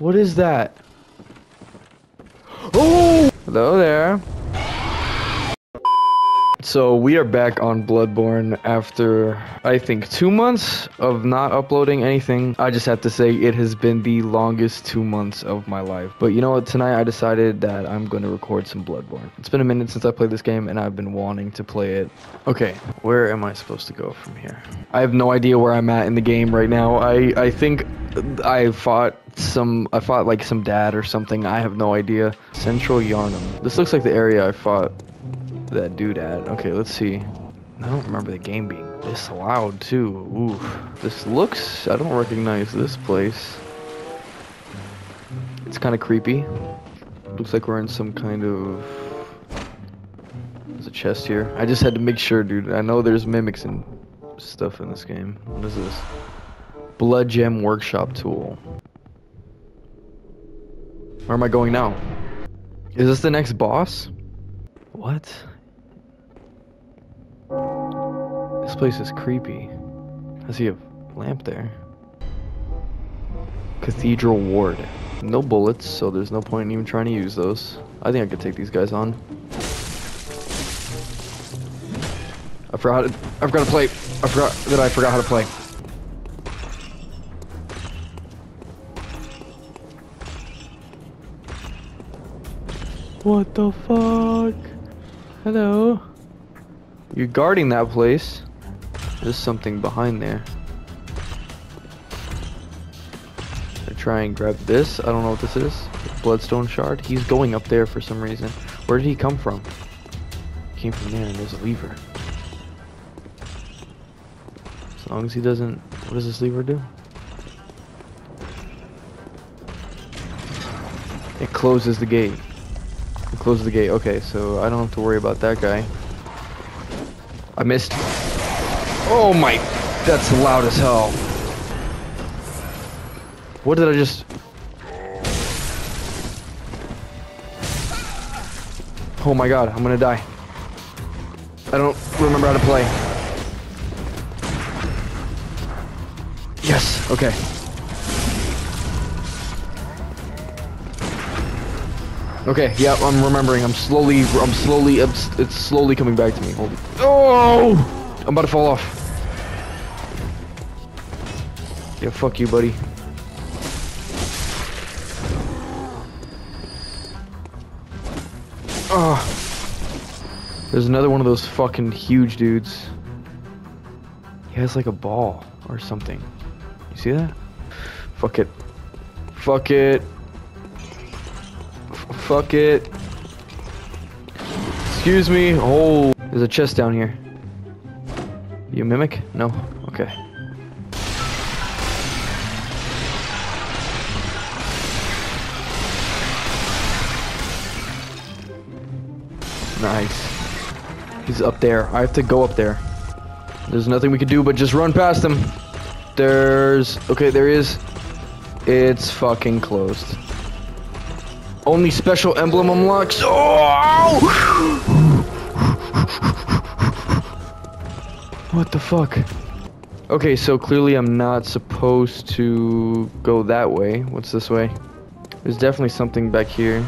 What is that? Oh! Hello there. So we are back on Bloodborne after I think two months of not uploading anything. I just have to say it has been the longest two months of my life. But you know what? Tonight I decided that I'm going to record some Bloodborne. It's been a minute since I played this game and I've been wanting to play it. Okay, where am I supposed to go from here? I have no idea where I'm at in the game right now. I I think I fought some I fought like some dad or something. I have no idea. Central Yharnam. This looks like the area I fought that dude at. Okay, let's see. I don't remember the game being this loud too. Ooh, this looks. I don't recognize this place. It's kind of creepy. Looks like we're in some kind of. There's a chest here. I just had to make sure, dude. I know there's mimics and stuff in this game. What is this? Blood Gem Workshop Tool. Where am I going now? Is this the next boss? What? This place is creepy. I see a lamp there. Cathedral Ward. No bullets, so there's no point in even trying to use those. I think I could take these guys on. I forgot. I forgot to play. I forgot that I forgot how to play. What the fuck? Hello? You're guarding that place. There's something behind there. I try and grab this. I don't know what this is. Bloodstone shard. He's going up there for some reason. Where did he come from? He came from there and there's a lever. As long as he doesn't... What does this lever do? It closes the gate. It closes the gate. Okay, so I don't have to worry about that guy. I missed. Oh my, that's loud as hell. What did I just... Oh my god, I'm gonna die. I don't remember how to play. Yes, okay. Okay, yeah, I'm remembering. I'm slowly, I'm slowly, it's, slowly coming back to me. Hold Oh! I'm about to fall off. Yeah, fuck you, buddy. Oh. There's another one of those fucking huge dudes. He has like a ball or something. You see that? Fuck it. Fuck it. F fuck it. Excuse me. Oh, there's a chest down here. You mimic? No? Okay. Nice. He's up there. I have to go up there. There's nothing we can do but just run past him. There's... Okay, there is. It's fucking closed. Only special emblem unlocks. Oh! What the fuck? Okay, so clearly I'm not supposed to go that way. What's this way? There's definitely something back here.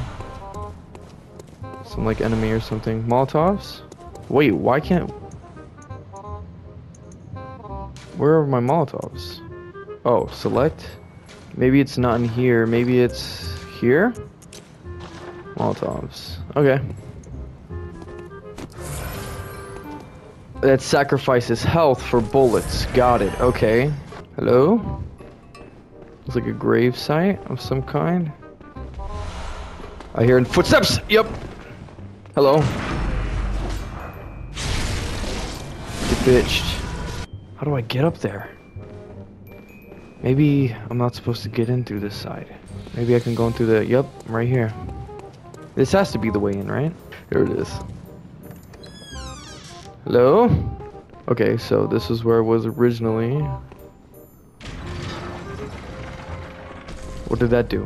Some like enemy or something. Molotovs? Wait, why can't... Where are my Molotovs? Oh, select? Maybe it's not in here. Maybe it's here? Molotovs. Okay. That sacrifices health for bullets. Got it. Okay. Hello? It's like a grave site of some kind. I hear footsteps! Yep! Hello. Get bitched. How do I get up there? Maybe I'm not supposed to get in through this side. Maybe I can go in through the... Yep, right here. This has to be the way in, right? Here it is. Hello? Okay, so this is where I was originally. What did that do?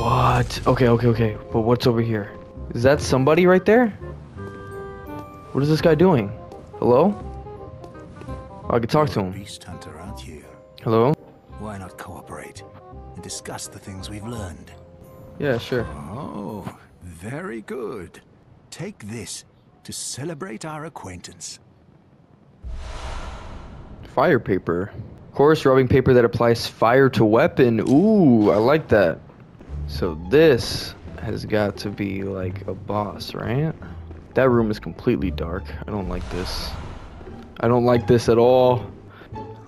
What? Okay, okay, okay. But what's over here? Is that somebody right there? What is this guy doing? Hello? I can talk to him. Beast hunter, aren't you? Hello? Why not cooperate and discuss the things we've learned? Yeah, sure. Oh, very good. Take this to celebrate our acquaintance. Fire paper. Coarse rubbing paper that applies fire to weapon. Ooh, I like that. So this has got to be like a boss, right? That room is completely dark. I don't like this. I don't like this at all.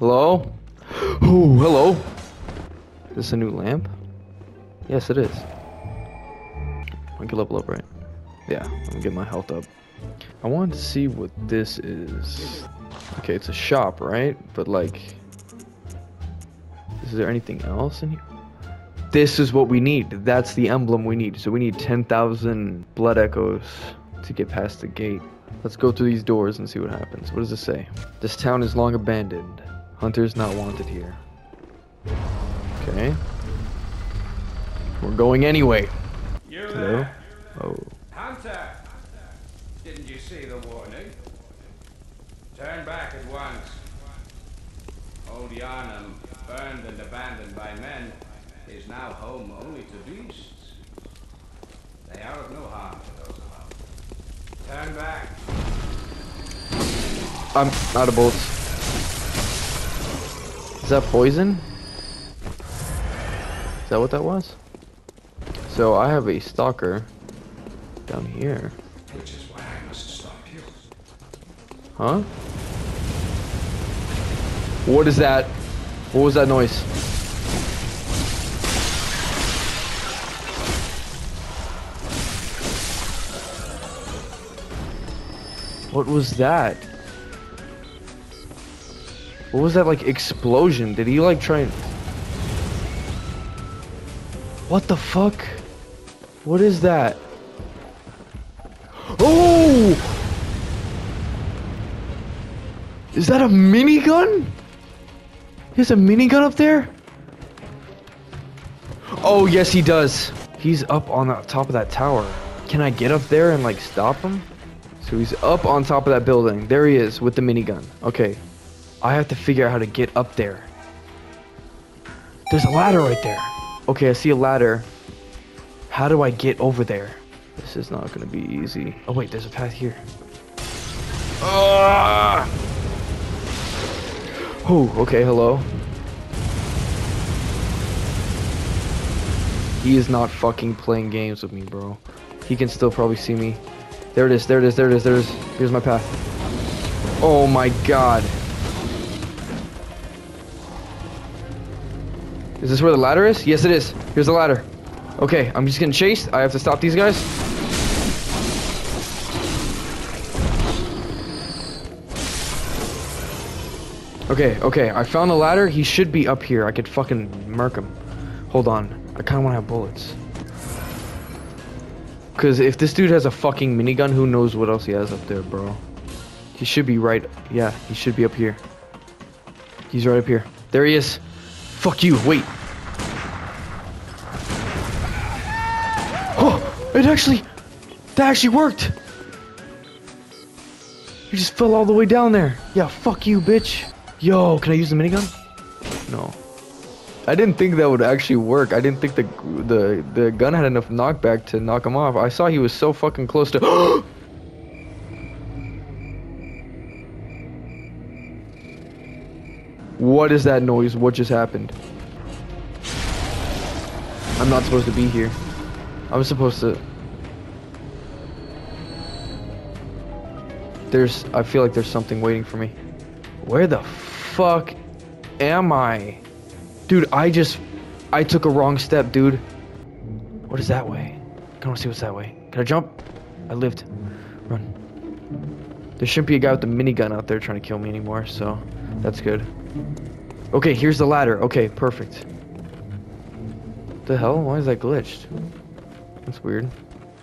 Hello? Ooh, hello. Is this a new lamp? Yes, it is. I can level up, right? Yeah, I'm gonna get my health up. I wanted to see what this is. Okay, it's a shop, right? But like, is there anything else in here? This is what we need. That's the emblem we need. So we need 10,000 blood echoes to get past the gate. Let's go through these doors and see what happens. What does it say? This town is long abandoned. Hunters not wanted here. Okay. We're going anyway. Hello? Oh. Hunter! Didn't you see the warning? Turn back at once. Old Yharnam, burned and abandoned by men, is now home only to beasts. They are of no harm to those alone. Turn back. I'm out of bullets. Is that poison? Is that what that was? So I have a stalker down here. Which is why I must stop you. Huh? What is that? What was that noise? What was that? What was that like explosion? Did he like try and... What the fuck? What is that? Oh! Is that a minigun? He a minigun up there? Oh, yes, he does. He's up on the top of that tower. Can I get up there and, like, stop him? So he's up on top of that building. There he is with the minigun. Okay. I have to figure out how to get up there. There's a ladder right there. Okay, I see a ladder. How do I get over there? This is not gonna be easy. Oh wait, there's a path here. Ah! Oh, okay, hello. He is not fucking playing games with me, bro. He can still probably see me. There it is, there it is, there it is, there it is. Here's my path. Oh my god. Is this where the ladder is? Yes, it is. Here's the ladder. Okay, I'm just getting chased. I have to stop these guys. Okay, okay, I found the ladder. He should be up here. I could fucking murk him. Hold on. I kind of want to have bullets. Because if this dude has a fucking minigun, who knows what else he has up there, bro. He should be right. Yeah, he should be up here. He's right up here. There he is. Fuck you. Wait. Oh, it actually, that actually worked. You just fell all the way down there. Yeah, fuck you, bitch. Yo, can I use the minigun? No. I didn't think that would actually work. I didn't think the the the gun had enough knockback to knock him off. I saw he was so fucking close to. what is that noise? What just happened? I'm not supposed to be here. I'm supposed to. There's. I feel like there's something waiting for me. Where the fuck am I? Dude, I just... I took a wrong step, dude. What is that way? I to see what's that way. Can I jump? I lived. Run. There shouldn't be a guy with a minigun out there trying to kill me anymore, so that's good. Okay, here's the ladder. Okay, perfect. The hell? Why is that glitched? That's weird.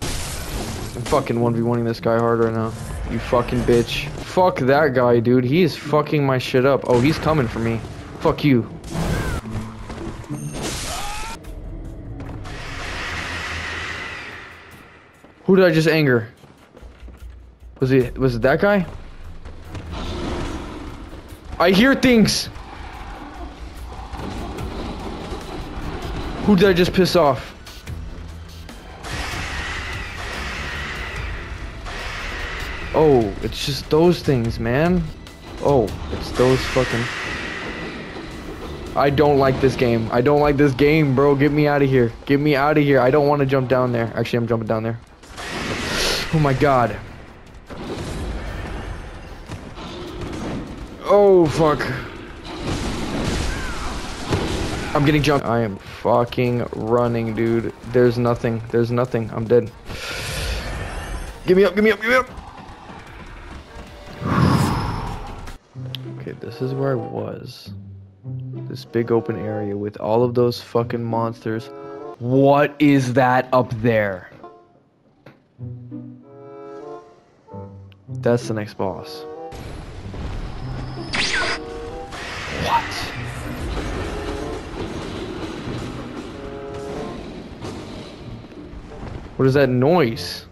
I'm fucking 1v1ing this guy hard right now. You fucking bitch. Fuck that guy, dude. He is fucking my shit up. Oh, he's coming for me. Fuck you. Who did I just anger? Was it was it that guy? I hear things. Who did I just piss off? Oh, it's just those things, man. Oh, it's those fucking... I don't like this game. I don't like this game, bro. Get me out of here. Get me out of here. I don't want to jump down there. Actually, I'm jumping down there. Oh my god. Oh, fuck. I'm getting jumped. I am fucking running, dude. There's nothing. There's nothing. I'm dead. Give me up, give me up, give me up. This is where I was. This big open area with all of those fucking monsters. What is that up there? That's the next boss. What? What is that noise?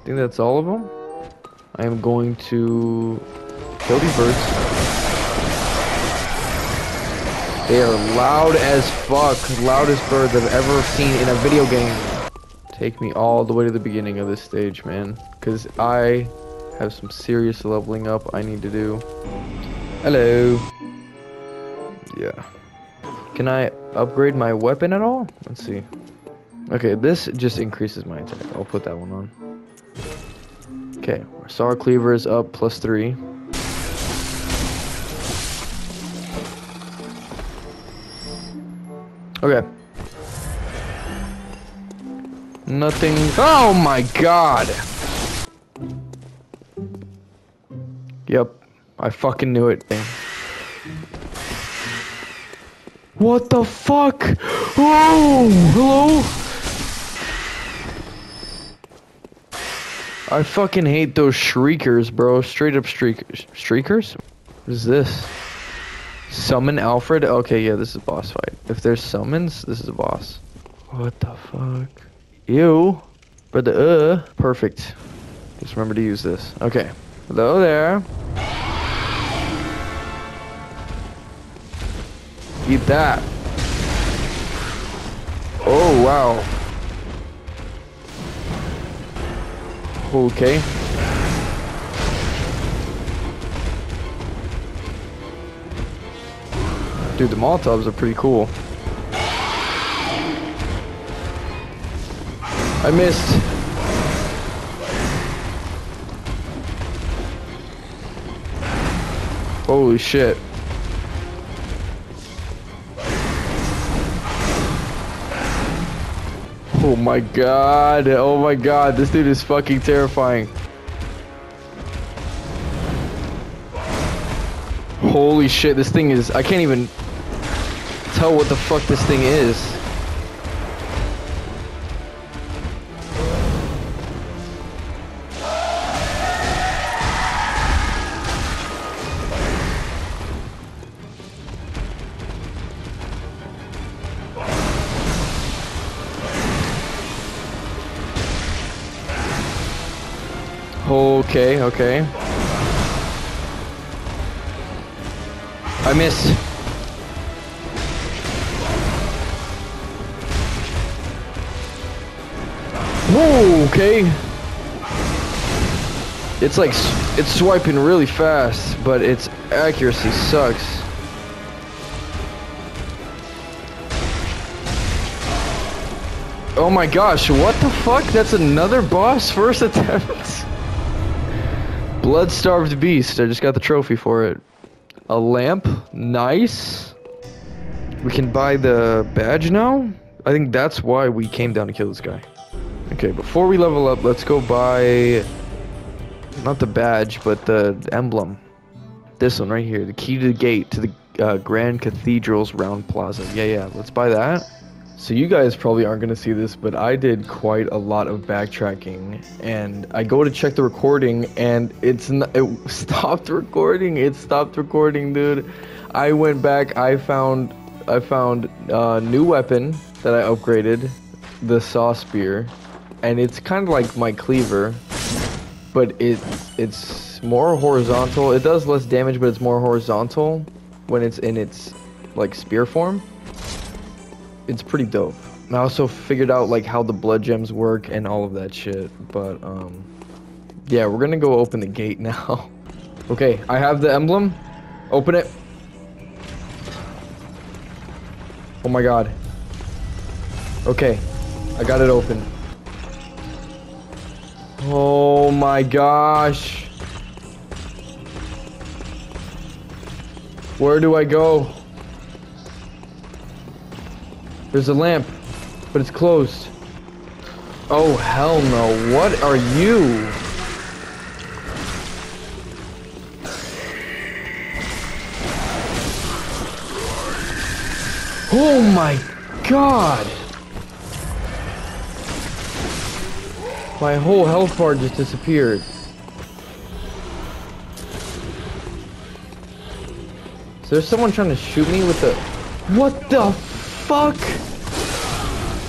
I think that's all of them. I am going to kill these birds. They are loud as fuck. Loudest birds I've ever seen in a video game. Take me all the way to the beginning of this stage, man. Because I have some serious leveling up I need to do. Hello. Yeah. Can I upgrade my weapon at all? Let's see. Okay, this just increases my attack. I'll put that one on. Okay, Saw Cleaver is up plus three. Okay. Nothing. Oh my god! Yep. I fucking knew it. What the fuck? Oh, hello? I fucking hate those shriekers, bro. Straight up streakers. Shriekers? What is this? Summon Alfred? Okay, yeah, this is a boss fight. If there's summons, this is a boss. What the fuck? Ew. Brother, uh. Perfect. Just remember to use this. Okay. Hello there. Eat that. Oh, wow. Okay. Dude, the Molotovs are pretty cool. I missed. Holy shit. Oh my god. Oh my god. This dude is fucking terrifying. Holy shit. This thing is... I can't even tell what the fuck this thing is. Okay, okay. I missed. Whoa, okay. It's like, it's swiping really fast, but its accuracy sucks. Oh my gosh, what the fuck? That's another boss first attempt? Blood-starved beast. I just got the trophy for it. A lamp. Nice. We can buy the badge now? I think that's why we came down to kill this guy. Okay, before we level up, let's go buy... Not the badge, but the emblem. This one right here. The key to the gate to the uh, Grand Cathedral's round plaza. Yeah, yeah. Let's buy that. So you guys probably aren't gonna see this, but I did quite a lot of backtracking, and I go to check the recording, and it's not, it stopped recording. It stopped recording, dude. I went back. I found I found a new weapon that I upgraded, the saw spear, and it's kind of like my cleaver, but it it's more horizontal. It does less damage, but it's more horizontal when it's in its like spear form it's pretty dope. I also figured out like how the blood gems work and all of that shit. But um, yeah, we're gonna go open the gate now. okay, I have the emblem. Open it. Oh my god. Okay, I got it open. Oh my gosh. Where do I go? There's a lamp, but it's closed. Oh, hell no. What are you? Oh my god! My whole health bar just disappeared. Is there someone trying to shoot me with the... What the fuck?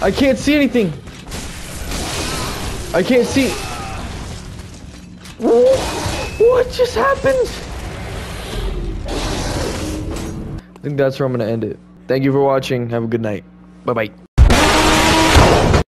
I can't see anything. I can't see. What just happened? I think that's where I'm going to end it. Thank you for watching. Have a good night. Bye-bye.